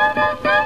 Musik